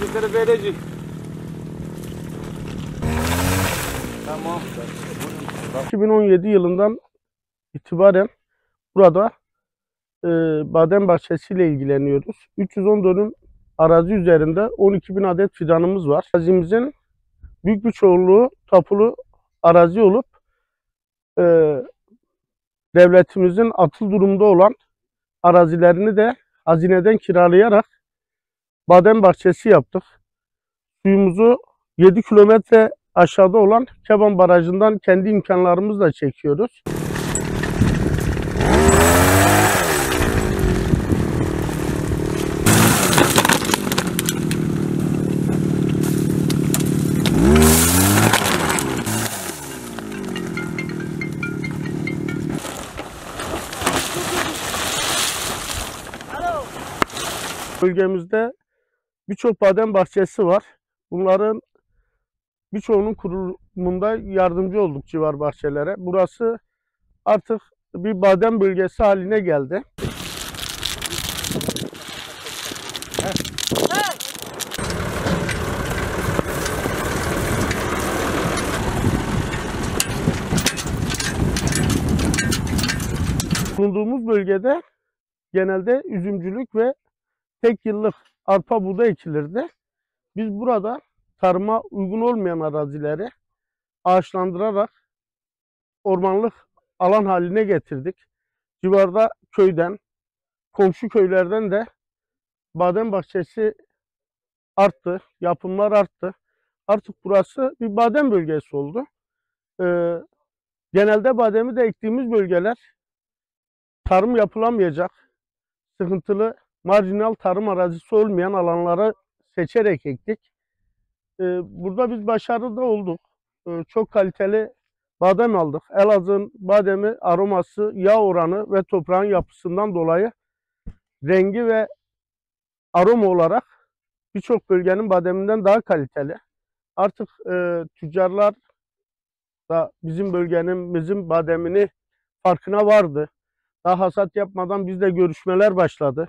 Bizlere verecek. Tamam. 2017 yılından itibaren burada e, badem bahçesiyle ilgileniyoruz. 310 dönüm arazi üzerinde 12 bin adet fidanımız var. Arazimizin büyük bir çoğunluğu tapulu arazi olup e, devletimizin atıl durumda olan arazilerini de hazineden kiralayarak badem bahçesi yaptık. Suyumuzu 7 kilometre aşağıda olan Keban Barajı'ndan kendi imkanlarımızla çekiyoruz. Bölgemizde birçok badem bahçesi var. Bunların birçoğunun kurulumunda yardımcı olduk civar bahçelere. Burası artık bir badem bölgesi haline geldi. Bulunduğumuz bölgede genelde üzümcülük ve tek yıllık arpa buğday ekilirdi. Biz burada tarıma uygun olmayan arazileri ağaçlandırarak ormanlık alan haline getirdik. Civarda köyden, komşu köylerden de badem bahçesi arttı, yapımlar arttı. Artık burası bir badem bölgesi oldu. Ee, genelde bademi de ektiğimiz bölgeler tarım yapılamayacak, sıkıntılı, marjinal tarım arazisi olmayan alanları seçerek ektik. Ee, burada biz başarılı da olduk. Ee, çok kaliteli badem aldık. Elazığ'ın bademi aroması, yağ oranı ve toprağın yapısından dolayı rengi ve aroma olarak birçok bölgenin bademinden daha kaliteli. Artık e, tüccarlar da bizim bölgenin, bizim bademini farkına vardı. Daha hasat yapmadan bizle görüşmeler başladı.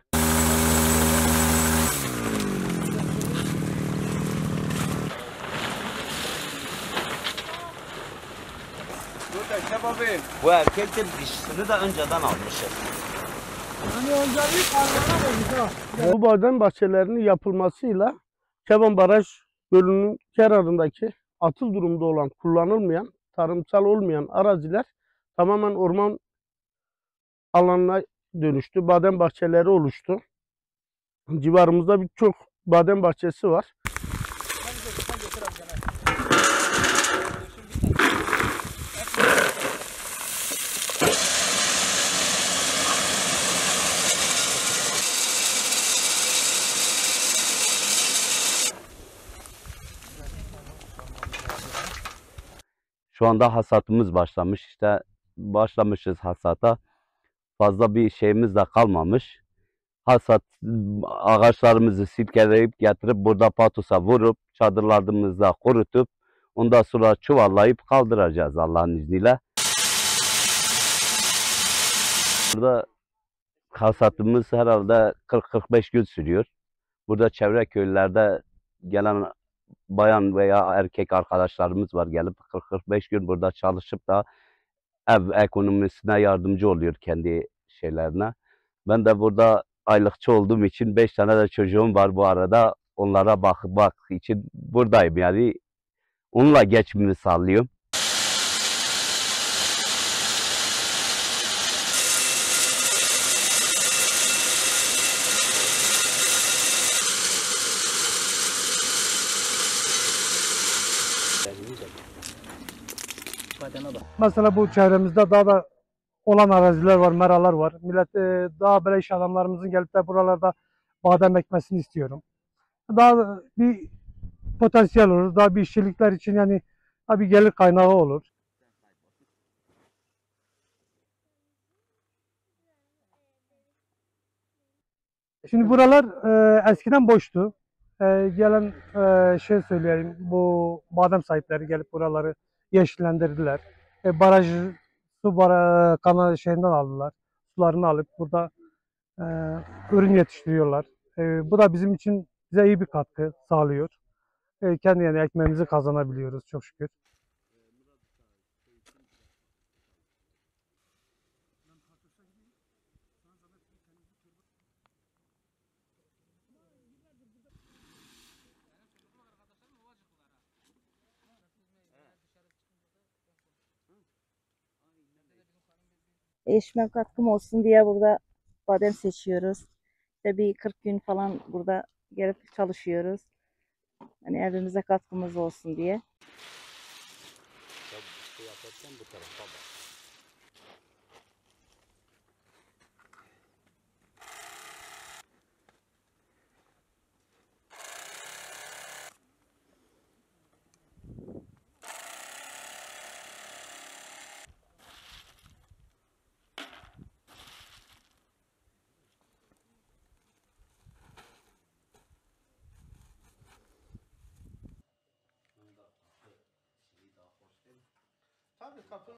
Bu erkektir dişisini de önceden almışız. Bu badem bahçelerinin yapılmasıyla Keban Baraj Gölü'nün kenarındaki atıl durumda olan, kullanılmayan, tarımsal olmayan araziler tamamen orman alanına dönüştü. Badem bahçeleri oluştu. Civarımızda birçok badem bahçesi var. Şu anda hasatımız başlamış. İşte başlamışız hasata. Fazla bir şeyimiz de kalmamış. Hasat ağaçlarımızı silkeleyip getirip burada patosa vurup çadırlarımızda kurutup ondan sonra çuvallayıp kaldıracağız Allah'ın izniyle. Burada hasatımız herhalde 40-45 gün sürüyor. Burada çevre köylerde gelen bayan veya erkek arkadaşlarımız var gelip 40-45 gün burada çalışıp da ev ekonomisine yardımcı oluyor kendi şeylerine. Ben de burada aylıkçı olduğum için 5 tane de çocuğum var bu arada. Onlara bak bak için buradayım yani. Onunla geçimini sağlıyorum. Mesela bu çevremizde daha da olan araziler var, meralar var. Millet e, daha böyle iş adamlarımızın gelip de buralarda badem ekmesini istiyorum. Daha bir potansiyel olur, daha bir işçilikler için yani bir gelir kaynağı olur. Şimdi buralar e, eskiden boştu. E, gelen e, şey söyleyeyim, bu badem sahipleri gelip buraları yeşillendirdiler. E, baraj su bara, kanal şeyinden aldılar. Sularını alıp burada e, ürün yetiştiriyorlar. E, bu da bizim için bize iyi bir katkı sağlıyor. E, kendi yani ekmeğimizi kazanabiliyoruz çok şükür. Eşime katkım olsun diye burada badem seçiyoruz. İşte bir 40 gün falan burada gelip çalışıyoruz. Hani evimize katkımız olsun diye. Tabii capable de frapper